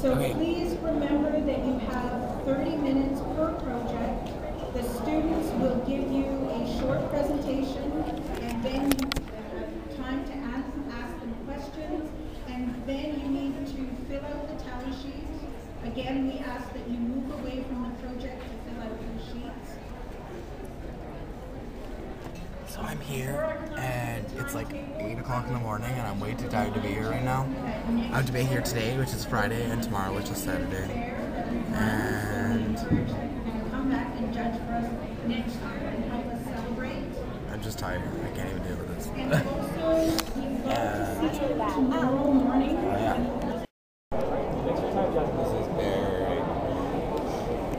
So Okay. please remember that you have 30 minutes per project. The students will give you a short presentation, and then you have time to ask, ask them questions, and then you need to fill out the tally sheet. Again, we ask that you move away from the project to fill out your sheets. So I'm here, it's like 8 o'clock in the morning, and I'm way too tired to be here right now. I have to be here today, which is Friday, and tomorrow, which is Saturday. And And come back and judge for us next year and help. I'm just tired. I can't even deal with this. And also, we'd love to see you tomorrow morning. Oh, yeah. This is very.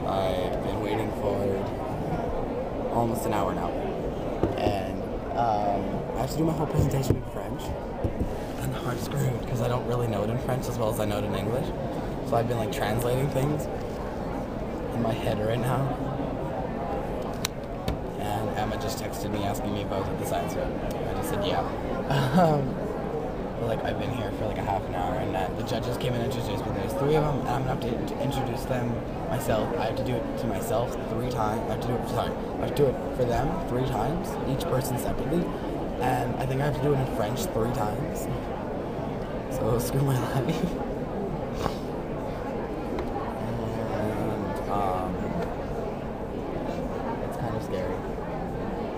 I've been waiting for almost an hour now. Um, I have to do my whole presentation in French. And I'm screwed because I don't really know it in French as well as I know it in English. So I've been like translating things in my head right now. And Emma just texted me asking me if I was at the science fair. I just said yeah. Um, like I've been here for like a half an hour, and the judges came in and introduced me. There's three of them, and I'm gonna have to introduce them myself. I have to do it to myself three times. I have to do it. Sorry, I have to do it for them three times, each person separately, and I think I have to do it in French three times. So screw my life. and um, it's kind of scary.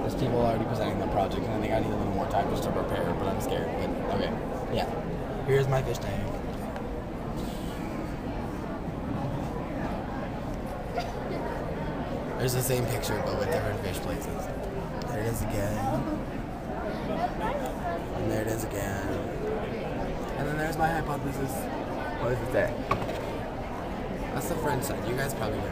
There's people already presenting the project, and I think I need a little more time just to prepare, but I'm scared. Okay, my fish tank. There's the same picture, but with different fish places. There it is again. And there it is again. And then there's my hypothesis. What does it say? That's the French side. You guys probably know.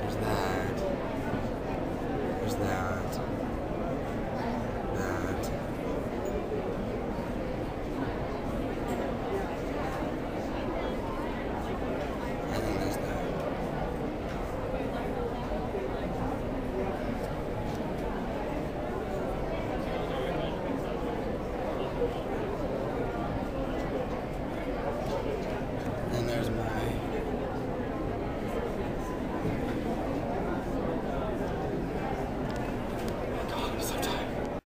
There's that. There's that. That. And then there's that. And there's my God, I'm so tired.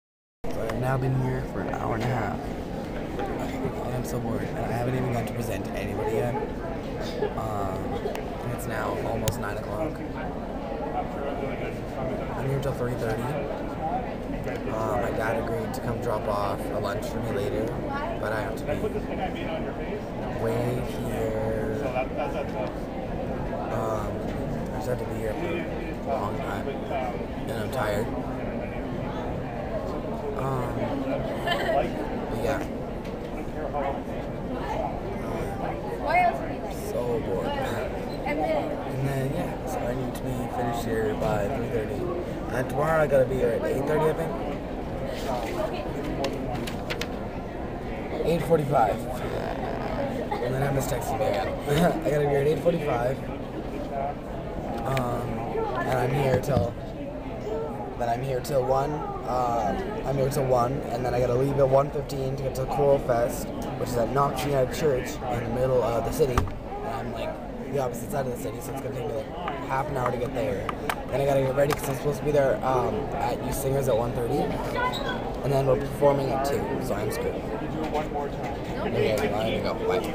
So I've now been here for an hour and a half. And I'm so bored. And I haven't even got to present to anybody yet. Um, and it's now almost 9 o'clock. I'm here until 3.30. Uh, my dad agreed to come drop off a lunch for me later, but I have to be way here. Um, I just have to be here for a long time, and I'm tired. Um, yeah. So bored. And then yeah, so I need to be finished here by 3:30. And tomorrow I gotta be here at 8:30, I think. 8:45. And then Emma's texting me again. I gotta be here at 8:45. Um, and I'm here till. Then I'm here till one. Uh, I'm here till one, and then I gotta leave at 1:15 to get to Choral Fest, which is at Knox United Church in the middle of the city. And I'm like the opposite side of the city, so it's gonna take me like half an hour to get there. Then I gotta get ready because I'm supposed to be there um, at You Singers at 1:30, and then we're performing at two, so I'm screwed. Okay, I'm go. Bye.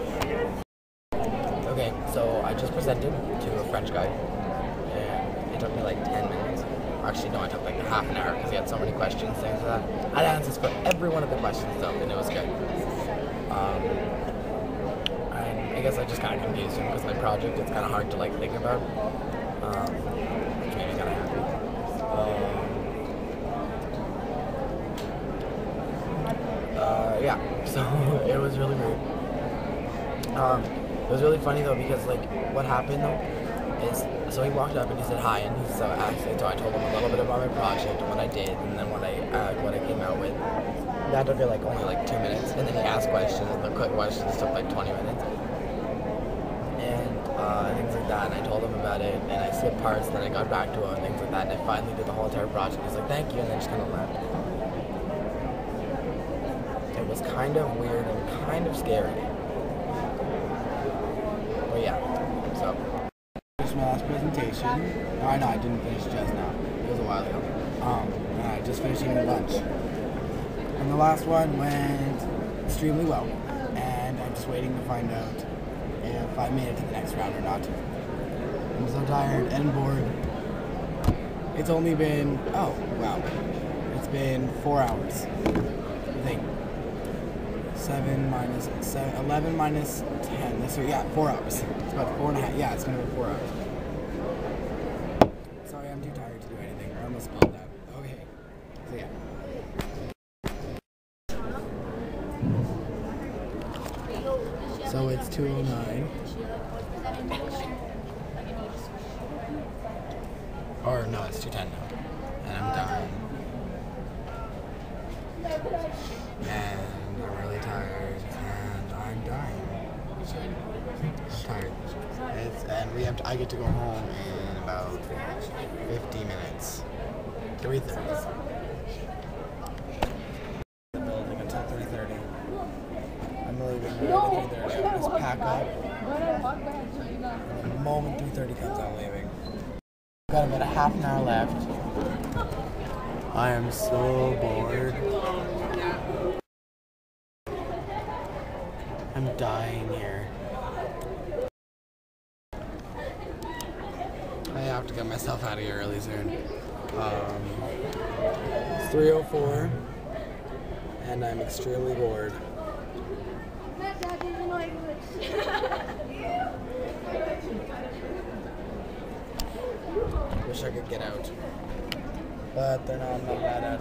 Okay, so I just presented to a French guy, and it took me like 10 minutes. Actually, no, I took like half an hour because he had so many questions, things like that. I had answers for every one of the questions though, and it was good. Um, I guess I just kind of confused him because my project it's kind of hard to like think about, um, which made me kind of happy. Um, uh, yeah, so it was really weird. Um, it was really funny though because like what happened though is so he walked up and he said hi and he so asked so I told him a little bit about my project and what I did and then what I uh, what I came out with. That took like only like two minutes and then he asked questions. The quick questions took like 20 minutes and uh, things like that. And I told him about it and I skipped parts. And then I got back to him and things like that. And I finally did the whole entire project. He's like thank you and then just kind of left. it was kind of weird and kind of scary. But yeah, so. Presentation. Oh, I didn't finish just now. It was a while ago. Um, I just finished eating lunch. And the last one went extremely well. And I'm just waiting to find out if I made it to the next round or not. I'm so tired and bored. It's only been, oh, wow. It's been four hours. I think. Seven minus, seven, 11 minus 10. So, yeah, four hours. It's about four and a half. Yeah, it's gonna be four hours. Sorry, I'm too tired to do anything. I almost spelled that. Okay. So, yeah. So it's 209. Or no, it's 210 now. And I'm dying. And I'm really tired. And I'm dying. I'm tired. It's, and we have to, I get to go home in about 50 minutes. 3.30. The building until 3.30. I'm leaving at 3.30. I'm up. The moment 3.30 comes, I'm leaving. Got about a half an hour left. I am so bored. I'm dying here. I have to get myself out of here really soon. Um, it's 3.04 and I'm extremely bored. Wish I could get out. But they're not, I'm not mad at.